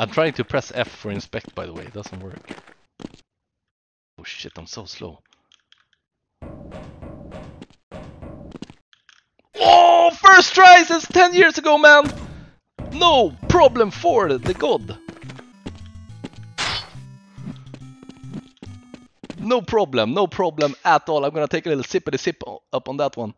I'm trying to press F for inspect, by the way. It doesn't work. Oh shit, I'm so slow. Oh, first try since 10 years ago, man! No problem for the god. No problem, no problem at all. I'm gonna take a little sip of the sip up on that one.